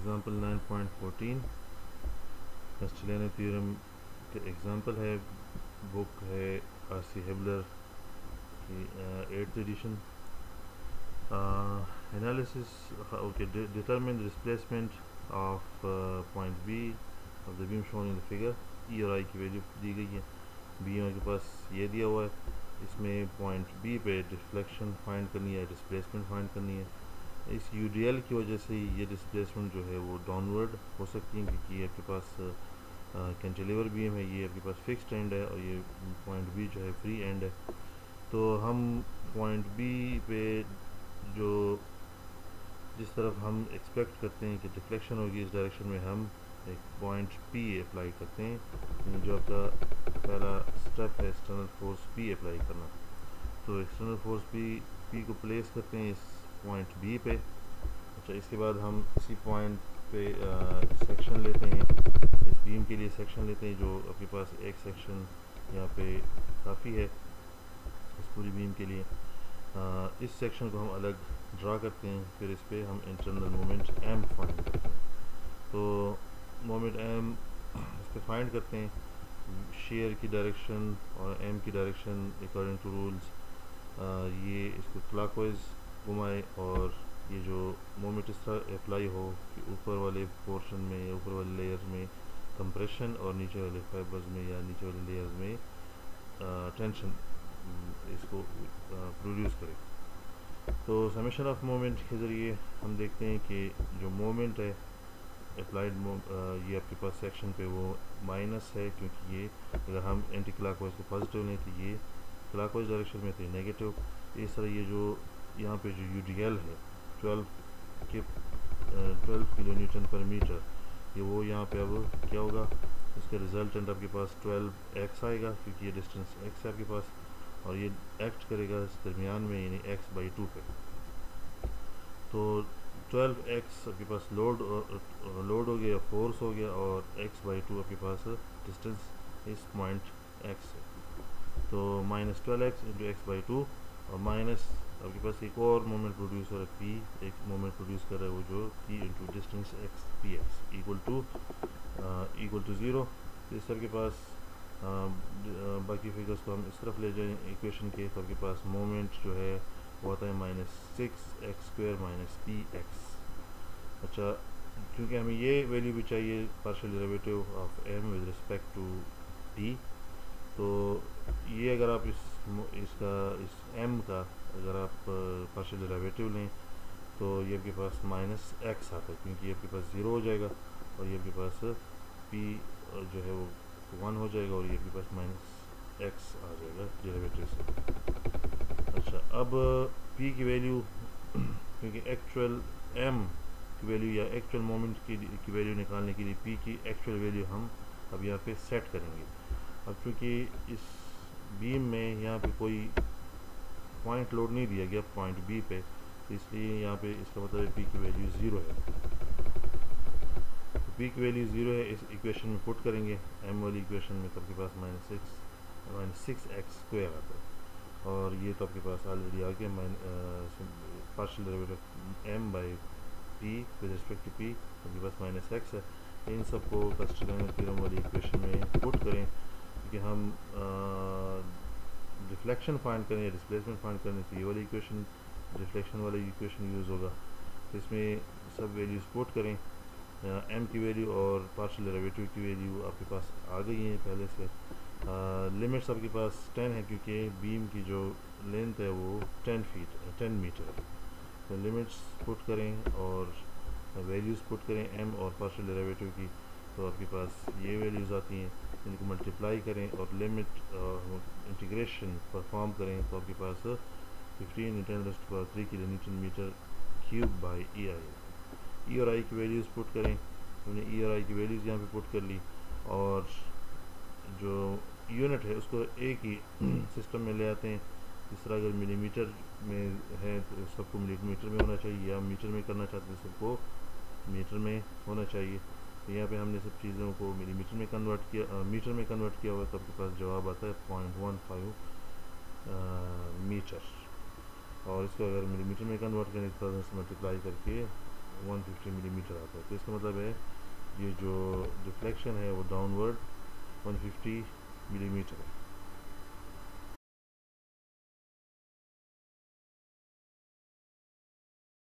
Example nine point fourteen Castigliano theorem کے example ہے book ہے آر سی ہیبلر کی eighth edition analysis okay determine displacement of point B of the beam shown in figure E اور I کی value دی گئی ہے. Be کے پاس یہ دیا ہوا ہے. اس میں پوائنٹ بی پہ ڈسفلیکشن فائنڈ کرنی ہے ڈسپلیسمنٹ فائنڈ کرنی ہے. اس یو ڈی ایل کی وجہ سے یہ ڈسپلیسمنٹ جو ہے وہ ڈاؤن ورڈ ہو سکتی ہے کیونکہ یہ آپ کے پاس کینٹیلیور بیم ہے، یہ آپ کے پاس فکسڈ اینڈ ہے اور یہ پوائنٹ بی جو ہے فری اینڈ ہے۔ تو ہم پوائنٹ بی پہ جو جس طرف ہم ایکسپیکٹ کرتے ہیں کہ ڈفلیکشن ہوگی، اس ڈائریکشن میں ہم ایک پوائنٹ پی اپلائی کرتے ہیں یعنی جو آپ کا پہلا اسٹیپ ہے ایکسٹرنل فورس پی اپلائی کرنا۔ تو ایکسٹرنل فورس پی پی کو پلیس کرتے ہیں اس پوائنٹ بی پہ۔ اچھا اس کے بعد ہم اسی پوائنٹ پہ سیکشن لیتے ہیں۔ اس بیم کے لیے سیکشن لیتے ہیں جو آپ کے پاس ایک سیکشن یہاں پہ کافی ہے۔ اس پوری بیم کے لیے۔ اس سیکشن کو ہم الگ ڈرا کرتے ہیں، پھر اس پہ ہم انٹرنل مومنٹ ایم فائنڈ کرتے ہیں۔ تو مومنٹ ایم اس پہ فائنڈ کرتے ہیں۔ شیئر کی ڈائریکشن اور ایم کی ڈائریکشن اکارڈنگ ٹو رولز یہ اس کو کلاک وائز گھمائے اور یہ جو مومنٹ اس طرح اپلائی ہو کہ اوپر والے پورشن میں یا اوپر والے لیئر میں کمپریشن اور نیچے والے فائبرز میں یا نیچے والے لیئرز میں ٹینشن اس کو پروڈیوس کرے۔ تو سمیشن آف مومنٹ کے ذریعے ہم دیکھتے ہیں کہ جو مومنٹ ہے اپلائڈ یہ آپ کے پاس سیکشن پہ وہ مائنس ہے کیونکہ یہ اگر ہم اینٹی کلاک وائز کو پازیٹیو لیں تو یہ کلاک وائز ڈائریکشن میں تو یہ نیگیٹو اس طرح یہ جو یہاں پہ جو یو ڈی ایل ہے، ٹویلو کے twelve kilo newton per metre, یہ وہ یہاں پہ اب کیا ہوگا؟ اس کا ریزلٹنٹ آپ کے پاس ٹویلو ایکس آئے گا، کیونکہ یہ ڈسٹینس ایکس ہے آپ کے پاس، اور یہ ایکٹ کرے گا اس درمیان میں یعنی ایکس بائی ٹو پہ۔ تو ٹویلو ایکس آپ کے پاس لوڈ لوڈ ہو گیا فورس ہو گیا، اور ایکس بائی ٹو آپ کے پاس ڈسٹینس اس پوائنٹ ایکس ہے۔ تو minus twelve x into x by two, اور مائنس آپ کے پاس ایک اور مومنٹ پروڈیوس ہو رہا ہے پی ایک مومنٹ پروڈیوس کر رہا ہے وہ جو P into distance x P x equal to equal to zero اس سب کے پاس باقی فگرس کو ہم اس طرف لے جائیں ایکویشن کے تو آپ کے پاس مومنٹ جو ہے وہ آتا ہے minus six x square minus P x اچھا کیونکہ ہمیں یہ ویلیو بھی چاہیے partial derivative of M with respect to D تو یہ اگر آپ اس اس کا، اس ایم کا اگر آپ پارشل ڈیریویٹیو لیں تو یہ آپ کے پاس مائنس ایکس آتا ہے، کیونکہ یہ آپ کے پاس زیرو ہو جائے گا اور یہ آپ کے پاس پی جو ہے وہ ون ہو جائے گا اور یہ آپ کے پاس مائنس ایکس آ جائے گا ڈیریویٹیو سے۔ اچھا اب پی کی ویلیو کیونکہ ایکچوئل ایم کی ویلیو یا ایکچوئل مومنٹ کی کی ویلیو نکالنے کے لیے پی کی ایکچوئل ویلیو ہم اب یہاں پہ سیٹ کریں گے۔ اب چونکہ اس بیم میں یہاں پہ کوئی پوائنٹ لوڈ نہیں دیا گیا پوائنٹ بی پہ، اس لیے یہاں پہ اس کا مطلب پی کی ویلیو زیرو ہے۔ پی کی ویلیو زیرو ہے، اس ایکویشن میں پٹ کریں گے۔ ایم والی ایکویشن میں تو آپ کے پاس minus six minus six x square آتا ہے۔ اور یہ تو آپ کے پاس آلریڈی آ گیا partial derivative M by P with respect to P آپ کے پاس مائنس ایکس ہے۔ ان سب کو کسٹلین تھیورم والی ایکویشن میں پٹ کریں۔ کہ ہم ریفلیکشن فائنڈ کریں یا ڈسپلیسمنٹ فائنڈ کریں تو یہ والی ایکویشن ریفلیکشن والی ایکویشن یوز ہوگا۔ تو اس میں سب ویلیوز پوٹ کریں۔ ایم کی ویلیو اور پارشل ڈیریویٹیو کی ویلیو آپ کے پاس آ گئی ہیں پہلے سے۔ لمٹس آپ کے پاس ٹین ہے کیونکہ بیم کی جو لینتھ ہے وہ ٹین فیٹ ٹین میٹر ہے۔ تو لمٹس پٹ کریں اور ویلیوز پٹ کریں ایم اور پارشل ڈیریویٹیو کی۔ تو آپ کے پاس یہ ویلیوز آتی ہیں ان کو ملٹیپلائی کریں اور لمٹ انٹیگریشن پرفارم کریں، تو آپ کے پاس ففٹین انٹرنسٹ پر three kilo newton metre cube by E I E اور آئی کی ویلیوز پٹ کریں۔ ہم نے ای اور آئی کی ویلیوز یہاں پہ پٹ کر لی اور جو یونٹ ہے، اس کو ایک ہی سسٹم میں لے آتے ہیں۔ اس طرح اگر ملی میٹر میں ہے، تو سب کو ملی میٹر میں ہونا چاہیے، یا میٹر میں کرنا چاہتے ہیں، سب کو میٹر میں ہونا چاہیے۔ تو یہاں پہ ہم نے سب چیزوں کو ملی میٹر میں کنورٹ کیا میٹر میں کنورٹ کیا ہوا تو آپ کے پاس جواب آتا ہے پوائنٹ ون فائیو میٹر۔ اور اس کو اگر ملی میٹر میں کنورٹ کریں تو سے ملٹیپلائی کر کے ون ففٹی ملی میٹر آتا ہے۔ تو اس کا مطلب ہے یہ جو ڈفلیکشن ہے وہ downward one fifty millimetre ہے۔